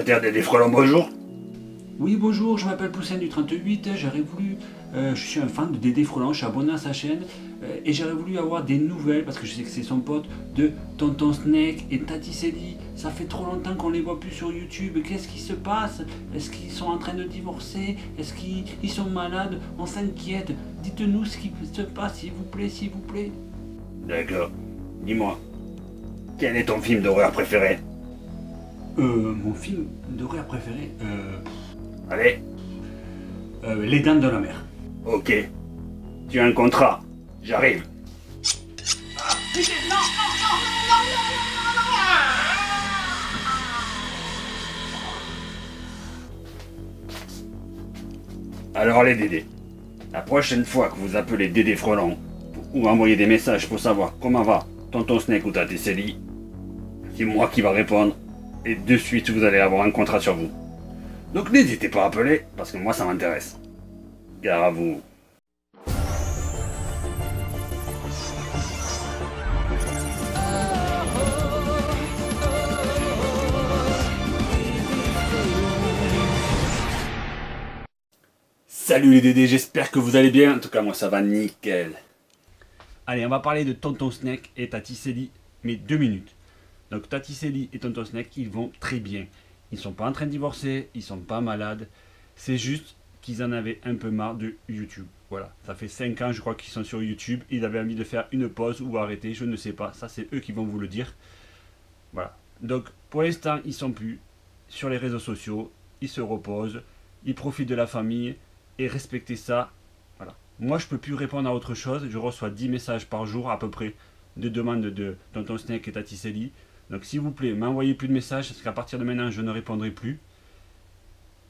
Secrétaire des bonjour. Oui, bonjour, je m'appelle Poussin du 38, j'aurais voulu... euh, je suis un fan de Dédé Frolant, je suis abonné à sa chaîne, euh, et j'aurais voulu avoir des nouvelles, parce que je sais que c'est son pote, de Tonton Snake et Tati Célie. Ça fait trop longtemps qu'on les voit plus sur YouTube, qu'est-ce qui se passe? Est-ce qu'ils sont en train de divorcer? Est-ce qu'ils ils sont malades? On s'inquiète. Dites-nous ce qui se passe, s'il vous plaît, s'il vous plaît. D'accord. Dis-moi, quel est ton film d'horreur préféré? Euh, mon film d'horreur préféré, euh, Allez, euh, Les Dents de la Mer. ok. Tu as un contrat. J'arrive. Alors les Dédés, la prochaine fois que vous appelez Dédé Frelon ou envoyez des messages pour savoir comment va Tonton Snake ou Tati Célie, c'est moi qui va répondre et de suite vous allez avoir un contrat sur vous. Donc n'hésitez pas à appeler parce que moi ça m'intéresse. Gare à vous. Salut les Dédés, j'espère que vous allez bien. En tout cas, moi ça va nickel. Allez, on va parler de Tonton Snake et Tati Célie, mais deux minutes. Donc Tati Célie et Tonton Snake, ils vont très bien. Ils sont pas en train de divorcer, ils sont pas malades. C'est juste qu'ils en avaient un peu marre de YouTube. Voilà, ça fait 5 ans, je crois qu'ils sont sur YouTube. Ils avaient envie de faire une pause ou arrêter, je ne sais pas. Ça, c'est eux qui vont vous le dire. Voilà. Donc, pour l'instant, ils sont plus sur les réseaux sociaux. Ils se reposent, ils profitent de la famille et respectez ça. Voilà. Moi, je peux plus répondre à autre chose. Je reçois 10 messages par jour à peu près de demandes de Tonton Snake et Tati Célie. Donc, s'il vous plaît, m'envoyez plus de messages parce qu'à partir de maintenant, je ne répondrai plus.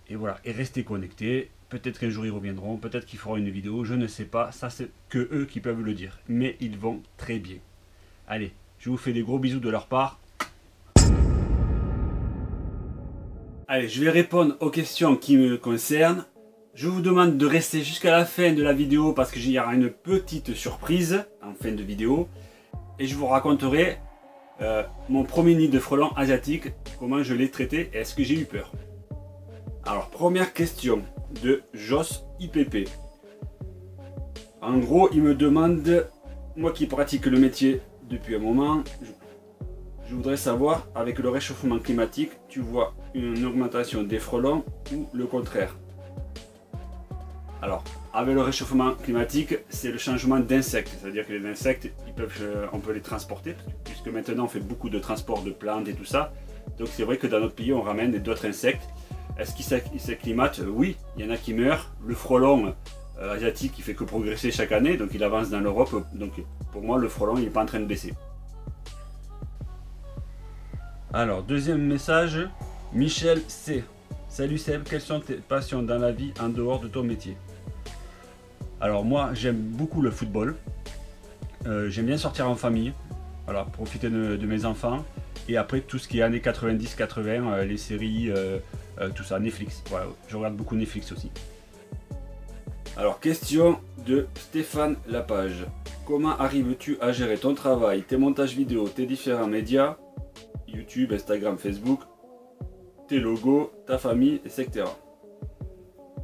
Et voilà, et restez connectés. Peut-être qu'un jour ils reviendront, peut-être qu'ils feront une vidéo, je ne sais pas. Ça, c'est que eux qui peuvent le dire. Mais ils vont très bien. Allez, je vous fais des gros bisous de leur part. Allez, je vais répondre aux questions qui me concernent. Je vous demande de rester jusqu'à la fin de la vidéo parce qu'il y aura une petite surprise en fin de vidéo. Et je vous raconterai euh, mon premier nid de frelons asiatique, comment je l'ai traité et est-ce que j'ai eu peur. Alors, première question de Jos IPP. En gros, il me demande, moi qui pratique le métier depuis un moment, je, je voudrais savoir, avec le réchauffement climatique, tu vois une augmentation des frelons ou le contraire Alors, avec le réchauffement climatique, c'est le changement d'insectes. C'est-à-dire que les insectes, euh, on peut les transporter, puisque maintenant on fait beaucoup de transport de plantes et tout ça. Donc c'est vrai que dans notre pays, on ramène d'autres insectes. Est-ce qu'ils s'ac- ils s'acclimatent? Oui, il y en a qui meurent. Le frelon euh, asiatique, il fait que progresser chaque année, donc il avance dans l'Europe. Donc pour moi, le frelon, il n'est pas en train de baisser. Alors, deuxième message, Michel C. Salut Seb, quelles sont tes passions dans la vie en dehors de ton métier? Alors moi, j'aime beaucoup le football. Euh, j'aime bien sortir en famille, voilà, profiter de, mes enfants. Et après, tout ce qui est années 90-80, euh, les séries, euh, tout ça, Netflix. Je regarde beaucoup Netflix aussi. Alors, question de Stéphane Lapage. Comment arrives-tu à gérer ton travail, tes montages vidéo, tes différents médias, YouTube, Instagram, Facebook, tes logos, ta famille, etc.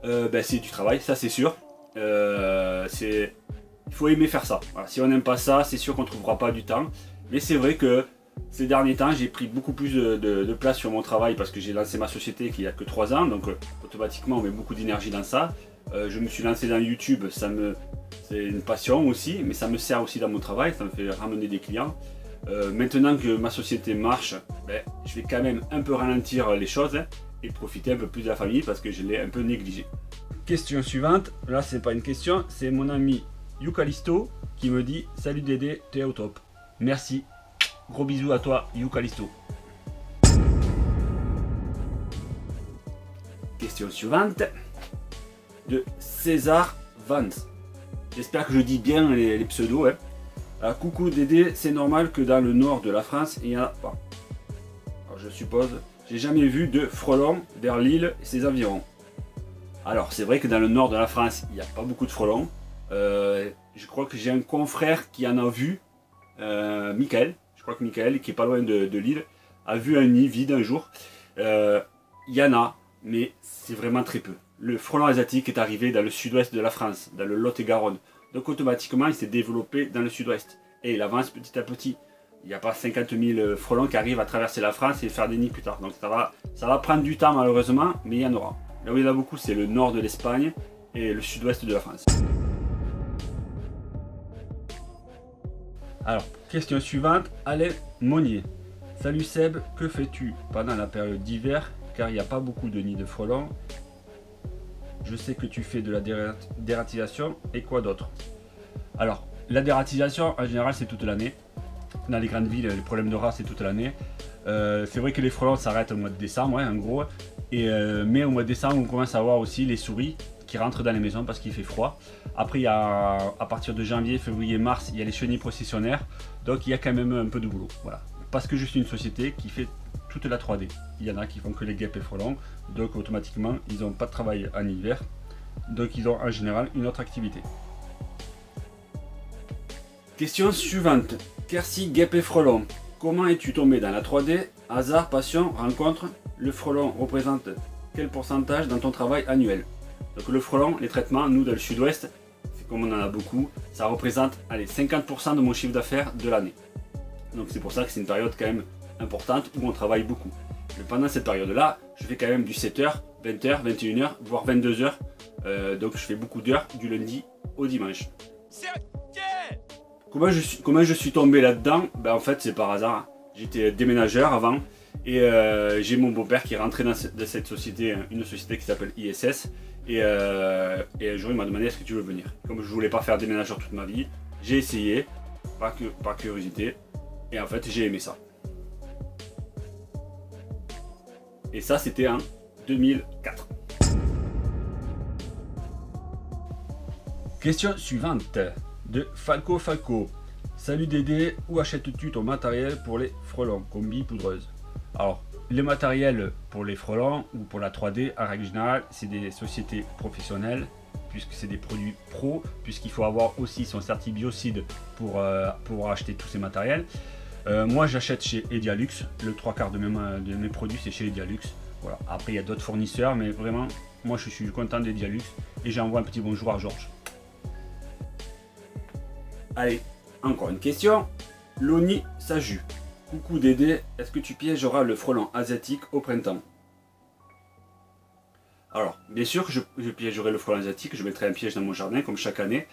Ben, c'est du travail, ça c'est sûr. Euh, c'est... Il faut aimer faire ça. Si on n'aime pas ça, c'est sûr qu'on ne trouvera pas du temps. Mais c'est vrai que ces derniers temps, j'ai pris beaucoup plus de, place sur mon travail parce que j'ai lancé ma société qui a que 3 ans. Donc euh, automatiquement, on met beaucoup d'énergie dans ça. Euh, je me suis lancé dans YouTube, ça me, c'est une passion aussi, mais ça me sert aussi dans mon travail, ça me fait ramener des clients. Maintenant que ma société marche, ben, je vais quand même un peu ralentir les choses et profiter un peu plus de la famille parce que je l'ai un peu négligé. Question suivante, là c'est pas une question, c'est mon ami Yucalisto qui me dit Salut Dédé, t'es au top. Merci. Gros bisous à toi, Yucalisto. Question suivante de César Vance. J'espère que je dis bien les, pseudos. hein. Ah, coucou Dédé, c'est normal que dans le nord de la France, il n'y en a pas. Je suppose, j'ai jamais vu de frelons vers l'île et ses environs. Alors, c'est vrai que dans le nord de la France, il n'y a pas beaucoup de frelons. Euh, je crois que j'ai un confrère qui en a vu, euh, Michael. Je crois que Michael, qui est pas loin de, de l'île, a vu un nid vide un jour. Euh, il y en a, mais c'est vraiment très peu. Le frelon asiatique est arrivé dans le sud-ouest de la France, dans le Lot-et-Garonne. Donc automatiquement, il s'est développé dans le sud-ouest. Et il avance petit à petit. Il n'y a pas 50 000 frelons qui arrivent à traverser la France et faire des nids plus tard. Donc ça va, ça va prendre du temps malheureusement, mais il y en aura. Là où il y en a beaucoup, c'est le nord de l'Espagne et le sud-ouest de la France. Alors, question suivante, Alain Monnier. Salut Seb, que fais-tu pendant la période d'hiver car il n'y a pas beaucoup de nids de frelons? Je sais que tu fais de la dératisation et quoi d'autre? Alors, la dératisation en général c'est toute l'année. Dans les grandes villes, les problèmes de rats c'est toute l'année. Euh, c'est vrai que les frelons s'arrêtent au mois de décembre, en gros. Et, euh, mais au mois de décembre, on commence à voir aussi les souris qui rentrent dans les maisons parce qu'il fait froid. Après, à partir de janvier, février, mars, il y a les chenilles processionnaires. Donc il y a quand même un peu de boulot. Voilà. Parce que je suis une société qui fait toute la 3D. Il y en a qui font que les guêpes et frelons. Donc automatiquement, ils n'ont pas de travail en hiver. Donc ils ont en général une autre activité. Question suivante. Kersi, guêpe et frelon. Comment es-tu tombé dans la 3D Hasard, passion, rencontre Le frelon représente quel pourcentage dans ton travail annuel donc le frelon, les traitements, nous dans le sud-ouest, comme on en a beaucoup, ça représente allez, 50% de mon chiffre d'affaires de l'année. Donc c'est pour ça que c'est une période quand même importante où on travaille beaucoup. Pendant cette période-là, je fais quand même du 7h, 20h, 21h, voire 22h. Euh, donc je fais beaucoup d'heures du lundi au dimanche. Comment je suis, tombé là-dedans ben, En fait c'est par hasard. J'étais déménageur avant et euh, j'ai mon beau-père qui est rentré dans cette société, une société qui s'appelle ISS. Euh, et, un jour, il m'a demandé est-ce que tu veux venir? Comme je voulais pas faire déménageur toute ma vie, j'ai essayé, par, que, par curiosité, et en fait, j'ai aimé ça. Et ça, c'était en 2004. Question suivante de Falco Falco. Salut Dédé, où achètes-tu ton matériel pour les frelons, combi poudreuse Alors, les matériels pour les frelons ou pour la 3D, en règle générale, c'est des sociétés professionnelles, puisque c'est des produits pro, puisqu'il faut avoir aussi son certificat biocide pour, euh, acheter tous ces matériels. Euh, moi, j'achète chez Edialux. Le trois quarts de mes, de mes produits, c'est chez Edialux. Voilà. Après, il y a d'autres fournisseurs, mais vraiment, moi, je suis content d'Edialux. Et j'envoie un petit bonjour à Georges. Allez, encore une question. L'ONI Saju. Coucou Dédé, est-ce que tu piégeras le frelon asiatique au printemps? Alors, bien sûr que je, piégerai le frelon asiatique, je mettrai un piège dans mon jardin comme chaque année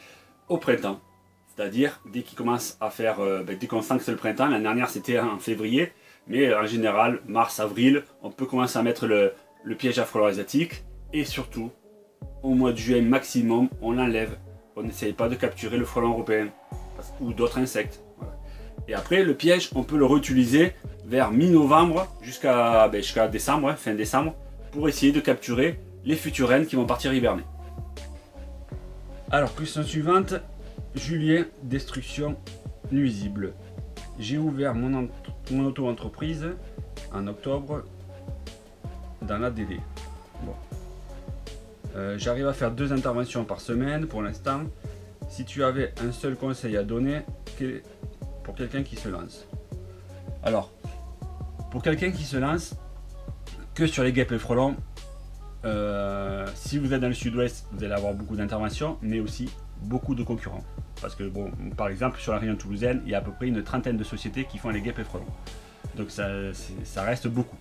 au printemps. C'est-à-dire dès qu'il commence à faire, euh, ben, dès qu'on sent que c'est le printemps, l'année dernière c'était en février, mais en général, mars, avril, on peut commencer à mettre le, piège à frelon asiatique et surtout, au mois de juin maximum, on l'enlève. On n'essaye pas de capturer le frelon européen ou d'autres insectes. Et après, le piège, on peut le réutiliser vers mi-novembre jusqu'à ben, décembre, hein, fin décembre, pour essayer de capturer les futures reines qui vont partir hiberner. Alors, question suivante, Julien, destruction nuisible. J'ai ouvert mon, auto-entreprise en octobre dans la DD. Euh, j'arrive à faire deux interventions par semaine pour l'instant. Si tu avais un seul conseil à donner, pour quelqu'un qui se lance. Alors, pour quelqu'un qui se lance, que sur les guêpes et frelons, euh, si vous êtes dans le sud-ouest, vous allez avoir beaucoup d'interventions, mais aussi beaucoup de concurrents. Parce que, bon, par exemple, sur la région toulousaine, il y a à peu près une trentaine de sociétés qui font les guêpes et frelons. Donc ça, ça reste beaucoup.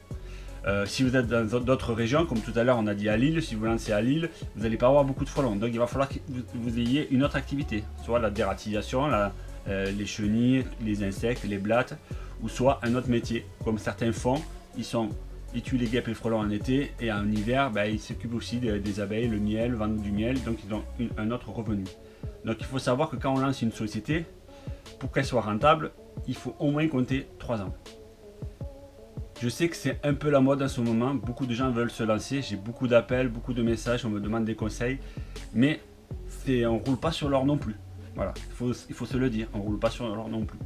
Euh, si vous êtes dans d'autres régions, comme tout à l'heure on a dit à Lille, si vous lancez à Lille, vous n'allez pas avoir beaucoup de frelons. Donc il va falloir que vous, ayez une autre activité, soit la dératisation, euh, les chenilles, les insectes, les blattes, ou soit un autre métier, comme certains font. Ils sont ils tuent les guêpes et frelons en été et en hiver, ben, ils s'occupent aussi des, abeilles, le miel, vendent du miel, donc ils ont un autre revenu. Donc il faut savoir que quand on lance une société, pour qu'elle soit rentable, il faut au moins compter 3 ans. Je sais que c'est un peu la mode en ce moment, beaucoup de gens veulent se lancer, j'ai beaucoup d'appels, beaucoup de messages, on me demande des conseils, mais on roule pas sur l'or non plus. Voilà, il faut, se le dire, on roule pas sur l'or non plus.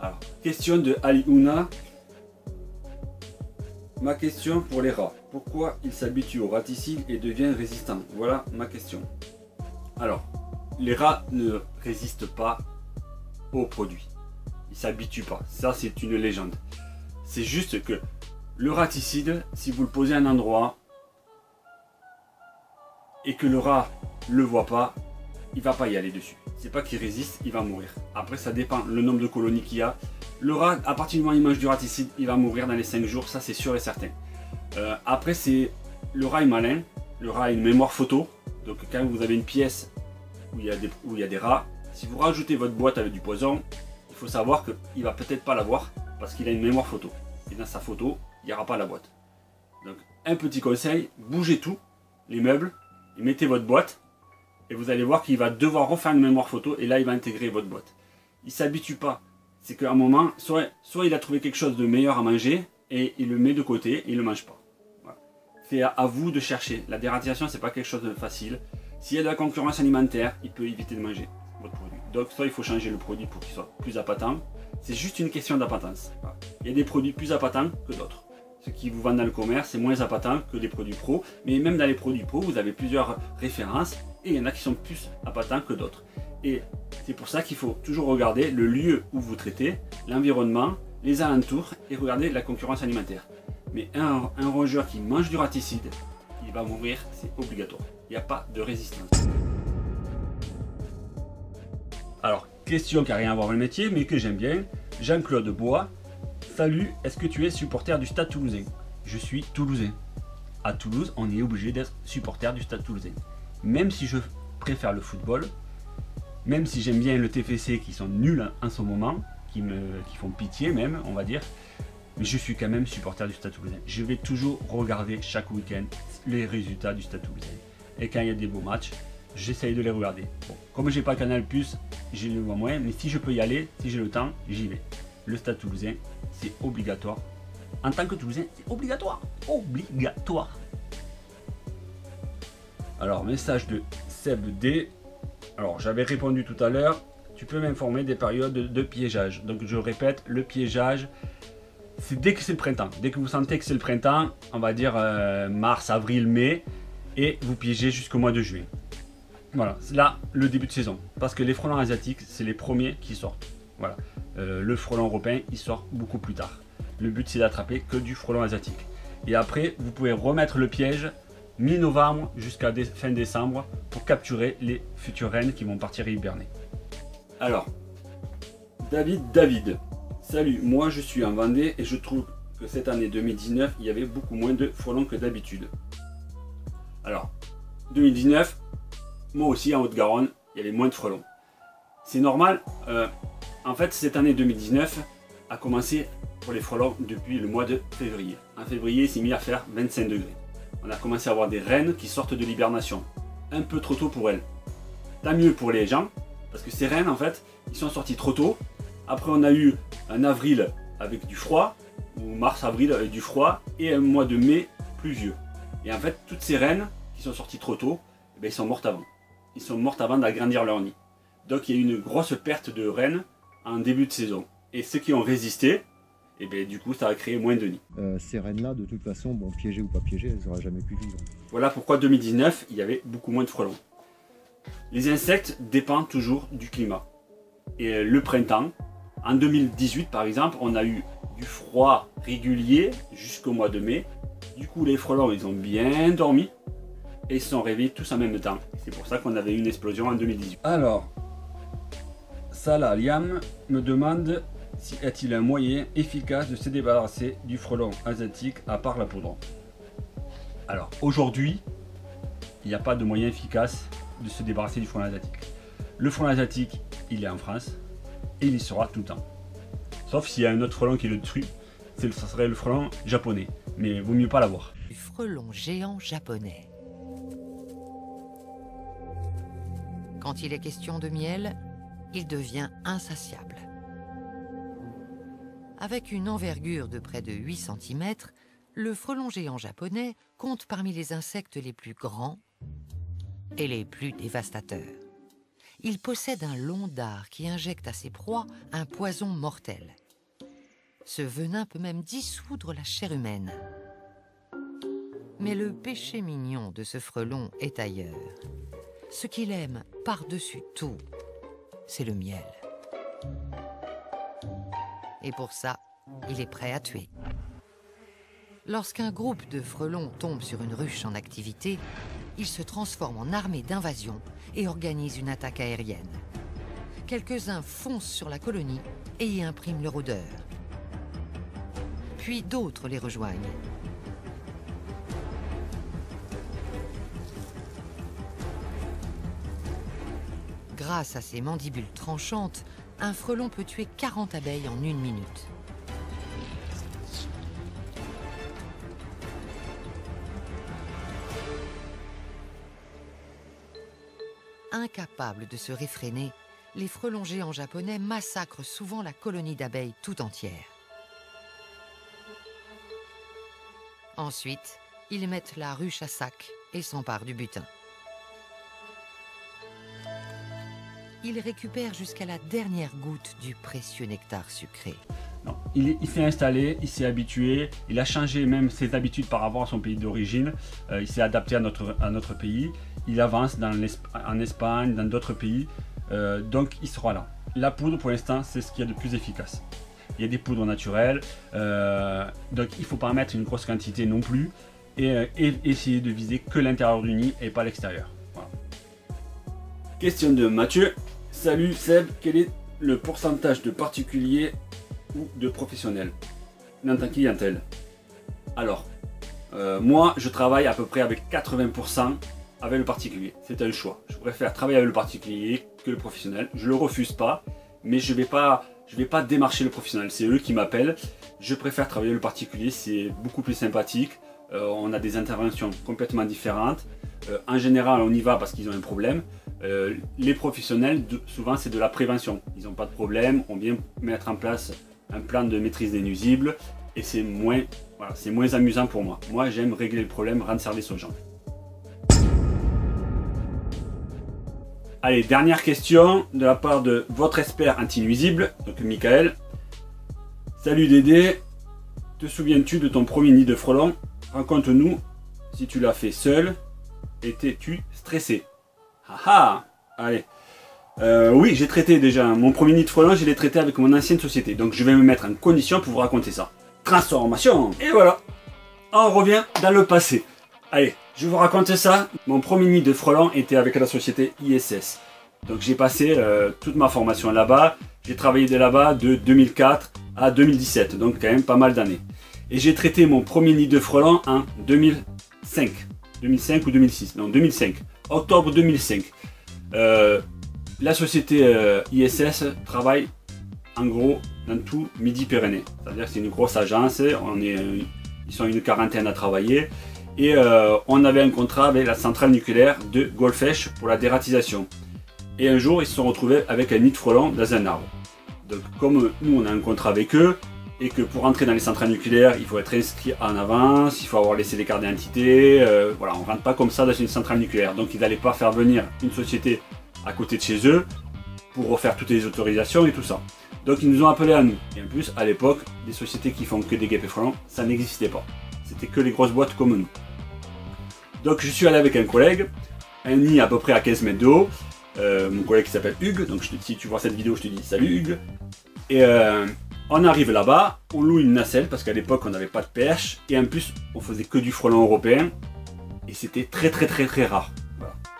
Alors, question de Aliouna. Ma question pour les rats. Pourquoi ils s'habituent aux raticides et deviennent résistants? Voilà ma question. Alors, les rats ne résistent pas aux produits. s'habitue pas. Ça, c'est une légende. C'est juste que le raticide, si vous le posez à un endroit et que le rat le voit pas, il va pas y aller dessus. C'est pas qu'il résiste, il va mourir. Après, ça dépend le nombre de colonies qu'il y a. Le rat, à partir du moment où il mange du raticide, il va mourir dans les 5 jours, ça c'est sûr et certain. Euh, après, c'est le rat est malin. Le rat a une mémoire photo. Donc, quand vous avez une pièce il où il y a des rats, si vous rajoutez votre boîte avec du poison, il faut savoir qu'il va peut-être pas l'avoir parce qu'il a une mémoire photo. Et dans sa photo, il n'y aura pas la boîte. Donc, un petit conseil, bougez tout, les meubles, et mettez votre boîte et vous allez voir qu'il va devoir refaire une mémoire photo et là il va intégrer votre boîte. Il s'habitue pas. C'est qu'à un moment, soit, soit il a trouvé quelque chose de meilleur à manger et il le met de côté et il ne le mange pas. C'est à, vous de chercher. La dératisation, c'est pas quelque chose de facile. S'il y a de la concurrence alimentaire, il peut éviter de manger votre produit. Donc soit il faut changer le produit pour qu'il soit plus appâtant. C'est juste une question d'appâtance. Il y a des produits plus appâtants que d'autres ce qui vous vendent dans le commerce, c'est moins appâtant que les produits pro. Mais même dans les produits pro, vous avez plusieurs références et il y en a qui sont plus appâtants que d'autres. Et c'est pour ça qu'il faut toujours regarder le lieu où vous traitez, l'environnement, les alentours et regarder la concurrence alimentaire. Mais un, un rongeur qui mange du raticide, il va mourir, c'est obligatoire. Il n'y a pas de résistance. Alors, question qui n'a rien à voir avec le métier, mais que j'aime bien. Jean-Claude Bois, Salut, est-ce que tu es supporter du Stade Toulousain? Je suis Toulousain. À Toulouse, on est obligé d'être supporter du Stade Toulousain. Même si je préfère le football, même si j'aime bien le TFC qui sont nuls en ce moment, qui qui font pitié même, on va dire, mais je suis quand même supporter du Stade Toulousain. Je vais toujours regarder chaque week-end les résultats du Stade Toulousain. Et quand il y a des beaux matchs, j'essaye de les regarder. Bon, comme j'ai pas Canal Plus, je le moins, mais si je peux y aller, si j'ai le temps, j'y vais. Le Stade Toulousain, c'est obligatoire. En tant que Toulousain, c'est obligatoire. Obligatoire. Alors, message de Seb D. Alors, j'avais répondu tout à l'heure. Tu peux m'informer des périodes de piégeage. Donc, je répète, le piégeage, c'est dès que c'est le printemps. Dès que vous sentez que c'est le printemps, on va dire euh, mars, avril, mai, et vous piégez jusqu'au mois de juin. Voilà, là le début de saison. Parce que les frelons asiatiques, c'est les premiers qui sortent. Voilà. Euh, le frelon européen, il sort beaucoup plus tard. Le but, c'est d'attraper que du frelon asiatique. Et après, vous pouvez remettre le piège mi-novembre jusqu'à fin décembre pour capturer les futures reines qui vont partir hiberner. Alors, David David. Salut, moi je suis en Vendée et je trouve que cette année 2019, il y avait beaucoup moins de frelons que d'habitude. Alors, 2019, moi aussi en Haute-Garonne, il y avait moins de frelons. C'est normal, euh, en fait, cette année 2019 a commencé pour les frelons depuis le mois de février. En février, il s'est mis à faire 25 degrés. On a commencé à avoir des reines qui sortent de l'hibernation. Un peu trop tôt pour elles. Tant mieux pour les gens, parce que ces reines, en fait, ils sont sortis trop tôt. Après, on a eu un avril avec du froid, ou mars-avril avec du froid, et un mois de mai pluvieux. Et en fait, toutes ces reines qui sont sorties trop tôt, eh ben, ils sont mortes avant. Ils sont mortes avant d'agrandir leur nid. Donc il y a eu une grosse perte de reines en début de saison. Et ceux qui ont résisté, et eh bien, du coup, ça a créé moins de nids. Euh, ces rennes-là, de toute façon, bon, piégées ou pas piégées, elles n'auraient jamais pu vivre. Voilà pourquoi 2019, il y avait beaucoup moins de frelons. Les insectes dépendent toujours du climat. Et euh, le printemps, en 2018 par exemple, on a eu du froid régulier jusqu'au mois de mai. Du coup, les frelons, ils ont bien dormi et ils se sont réveillés tous en même temps. C'est pour ça qu'on avait eu une explosion en 2018. Alors, Salah Liam me demande si est-il un moyen efficace de se débarrasser du frelon asiatique à part la poudre. Alors aujourd'hui, il n'y a pas de moyen efficace de se débarrasser du frelon asiatique. Le frelon asiatique, il est en France et il y sera tout le temps. Sauf s'il y a un autre frelon qui le tue, ce serait le frelon japonais. Mais vaut mieux pas l'avoir. Du frelon géant japonais. Quand il est question de miel, il devient insatiable. Avec une envergure de près de 8 cm, le frelon géant japonais compte parmi les insectes les plus grands et les plus dévastateurs. Il possède un long dard qui injecte à ses proies un poison mortel. Ce venin peut même dissoudre la chair humaine. Mais le péché mignon de ce frelon est ailleurs. Ce qu'il aime par-dessus tout, c'est le miel. Et pour ça, il est prêt à tuer. Lorsqu'un groupe de frelons tombe sur une ruche en activité, il se transforme en armée d'invasion et organise une attaque aérienne. Quelques-uns foncent sur la colonie et y impriment leur odeur. Puis d'autres les rejoignent. Grâce à ses mandibules tranchantes, un frelon peut tuer 40 abeilles en une minute. Incapables de se réfréner, les frelons géants japonais massacrent souvent la colonie d'abeilles tout entière. Ensuite, ils mettent la ruche à sac et s'emparent du butin. Ils récupèrent jusqu'à la dernière goutte du précieux nectar sucré. Il il s'est installé, il s'est habitué, il a changé même ses habitudes par rapport à son pays d'origine, euh, il s'est adapté à notre, pays, il avance en Espagne, dans d'autres pays, euh, donc il sera là. La poudre pour l'instant c'est ce qu'il y a de plus efficace. Il y a des poudres naturelles, euh, donc il ne faut pas mettre une grosse quantité non plus, et essayer de viser que l'intérieur du nid et pas l'extérieur. Question de Mathieu. Salut Seb, quel est le pourcentage de particuliers ou de professionnels? Dans ta clientèle Alors, euh, moi je travaille à peu près avec 80% avec le particulier. C'est un choix. Je préfère travailler avec le particulier que le professionnel. Je le refuse pas, mais je vais pas, je vais pas démarcher le professionnel. C'est eux qui m'appellent. Je préfère travailler le particulier. C'est beaucoup plus sympathique. Euh, on a des interventions complètement différentes. Euh, en général, on y va parce qu'ils ont un problème. Euh, les professionnels, souvent, c'est de la prévention. Ils n'ont pas de problème. On vient mettre en place un plan de maîtrise des nuisibles et c'est moins, voilà, c'est moins amusant pour moi. Moi, j'aime régler le problème, rendre service aux gens. Allez, dernière question de la part de votre expert anti-nuisible, donc Michael. Salut Dédé, te souviens-tu de ton premier nid de frelons? Raconte-nous si tu l'as fait seul. Étais-tu stressé? Ah ah Allez. Euh, oui, j'ai traité déjà mon premier nid de frelons, je l'ai traité avec mon ancienne société. Donc je vais me mettre en condition pour vous raconter ça. Transformation Et voilà On revient dans le passé. Allez, je vous raconte ça. Mon premier nid de frelons était avec la société ISS. Donc j'ai passé euh, toute ma formation là-bas. J'ai travaillé de là-bas de 2004 à 2017, donc quand même pas mal d'années. Et j'ai traité mon premier nid de frelons en 2005. 2005 ou 2006 Non, 2005. Octobre 2005. Euh, la société euh, ISS travaille en gros dans tout Midi-Pyrénées. C'est-à-dire que c'est une grosse agence, euh, ils sont une quarantaine à travailler. Et on avait un contrat avec la centrale nucléaire de Golfech pour la dératisation. Et un jour, ils se sont retrouvés avec un nid de frelons dans un arbre. Donc comme nous, on a un contrat avec eux, et que pour entrer dans les centrales nucléaires, il faut être inscrit en avance, il faut avoir laissé les cartes d'identité, euh, voilà, on rentre pas comme ça dans une centrale nucléaire. Donc ils n'allaient pas faire venir une société à côté de chez eux pour refaire toutes les autorisations et tout ça. Donc ils nous ont appelés à nous. Et en plus, à l'époque, des sociétés qui font que des guêpes frelons, ça n'existait pas. C'était que les grosses boîtes comme nous. Donc je suis allé avec un collègue, un nid à peu près à 15 mètres de haut, euh, mon collègue qui s'appelle Hugues, donc si tu vois cette vidéo, je te dis salut Hugues. Et euh, on arrive là-bas, on loue une nacelle parce qu'à l'époque on n'avait pas de perche, et en plus on faisait que du frelon européen, et c'était très très très très rare.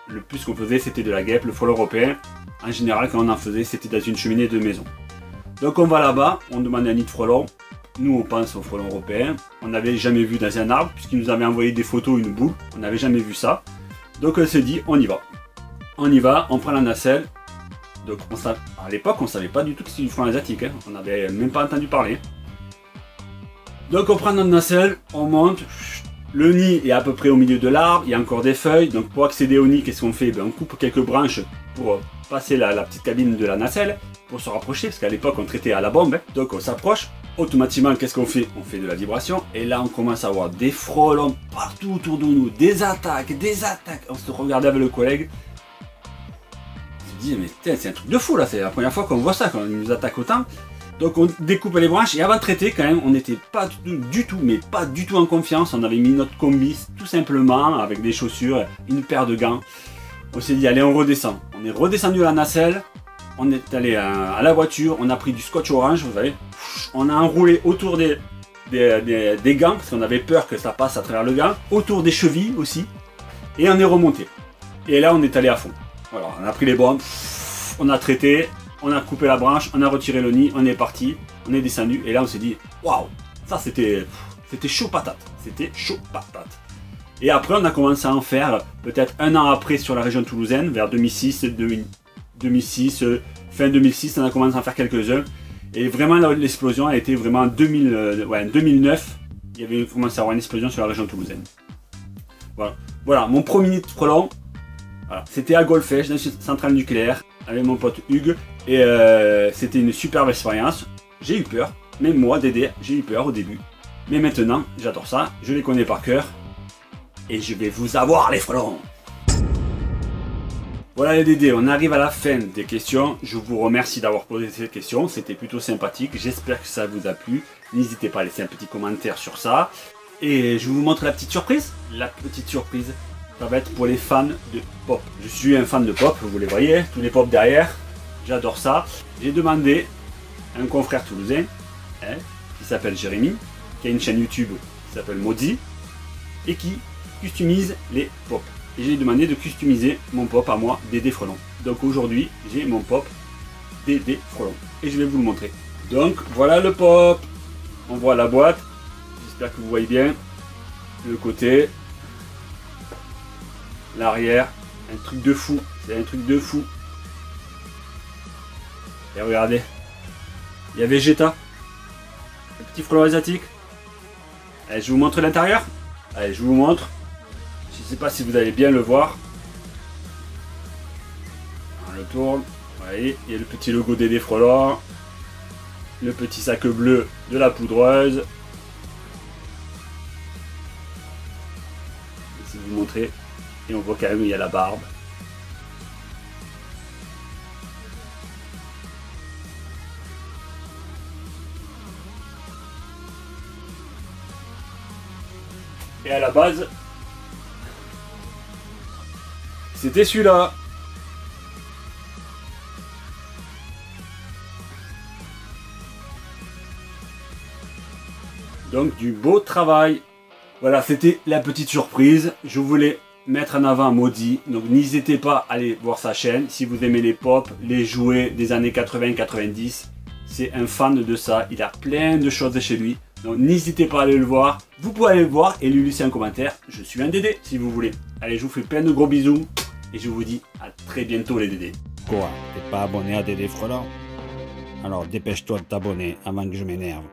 Le plus qu'on faisait c'était de la guêpe, le frelon européen. En général quand on en faisait c'était dans une cheminée de maison. Donc on va là-bas, on demande un nid de frelon, nous on pense au frelon européen, on n'avait jamais vu dans un arbre, puisqu'il nous avait envoyé des photos, une boule, on n'avait jamais vu ça. Donc on s'est dit, on y va. On y va, on prend la nacelle. Donc à l'époque on savait pas du tout que c'était du frelon asiatique, hein. on n'avait même pas entendu parler. Donc on prend notre nacelle, on monte, le nid est à peu près au milieu de l'arbre, il y a encore des feuilles, donc pour accéder au nid, qu'est-ce qu'on fait? Ben, On coupe quelques branches pour passer la, petite cabine de la nacelle, pour se rapprocher, parce qu'à l'époque on traitait à la bombe, hein. donc on s'approche, automatiquement qu'est-ce qu'on fait? On fait de la vibration, et là on commence à avoir des frelons partout autour de nous, des attaques, des attaques, on se regardait avec le collègue, dit mais c'est un truc de fou là, c'est la première fois qu'on voit ça, ils nous attaquent autant. Donc on découpe les branches et avant de traiter quand même on n'était pas du tout, mais pas du tout en confiance. On avait mis notre combi tout simplement avec des chaussures, une paire de gants. On s'est dit allez on redescend. On est redescendu à la nacelle, on est allé à, la voiture, on a pris du scotch orange, vous savez, on a enroulé autour des, gants, parce qu'on avait peur que ça passe à travers le gant, autour des chevilles aussi, et on est remonté. Et là, on est allé à fond. Voilà, on a pris les bombes, on a traité, on a coupé la branche, on a retiré le nid, on est parti, on est descendu, et là, on s'est dit, waouh, ça c'était, c'était chaud patate, c'était chaud patate. Et après, on a commencé à en faire peut-être un an après sur la région toulousaine, vers 2006, 2006 euh, fin 2006, on a commencé à en faire quelques-uns. Et vraiment, l'explosion a été vraiment en 2000, 2009. Il y avait commencé à avoir une explosion sur la région toulousaine. Voilà, voilà mon premier C'était à Golfech, dans une centrale nucléaire, avec mon pote Hugues. Et euh, c'était une superbe expérience. J'ai eu peur, même moi, Dédé, j'ai eu peur au début. Mais maintenant, j'adore ça, je les connais par cœur et je vais vous avoir les frelons. Voilà les Dédés, on arrive à la fin des questions. Je vous remercie d'avoir posé ces questions, c'était plutôt sympathique. J'espère que ça vous a plu. N'hésitez pas à laisser un petit commentaire sur ça. Et je vous montre la petite surprise. La petite surprise, ça va être pour les fans de pop. Je suis un fan de pop, vous les voyez, tous les pop derrière. J'adore ça. J'ai demandé à un confrère toulousain, hein, qui s'appelle Jérémy, qui a une chaîne YouTube qui s'appelle Maudit, et qui customise les pop. Et j'ai demandé de customiser mon pop à moi, Dédé Frelon. Donc aujourd'hui, j'ai mon pop Dédé Frelon. Et je vais vous le montrer. Donc voilà le pop. On voit la boîte. J'espère que vous voyez bien. Le côté. L'arrière. Un truc de fou. C'est un truc de fou. Et regardez. Il y a Vegeta. Un petit frelon asiatique. Allez, je vous montre l'intérieur. Allez, je vous montre. Je ne sais pas si vous allez bien le voir. On le tourne. voyez, il y a le petit logo des Frelons. Le petit sac bleu de la poudreuse. Je vais vous montrer. Et on voit quand même il y a la barbe. Et à la base, c'était celui-là. Donc du beau travail. Voilà, c'était la petite surprise. Je voulais mettre en avant Maudit. Donc n'hésitez pas à aller voir sa chaîne. Si vous aimez les pop, les jouets des années 80-90. C'est un fan de ça. Il a plein de choses chez lui. Donc n'hésitez pas à aller le voir. Vous pouvez aller le voir et lui laisser un commentaire. Je suis un Dédé si vous voulez. Allez, je vous fais plein de gros bisous. Et je vous dis à très bientôt les Dédés. Quoi T'es pas abonné à Dédé Frelant Alors dépêche-toi de t'abonner avant que je m'énerve.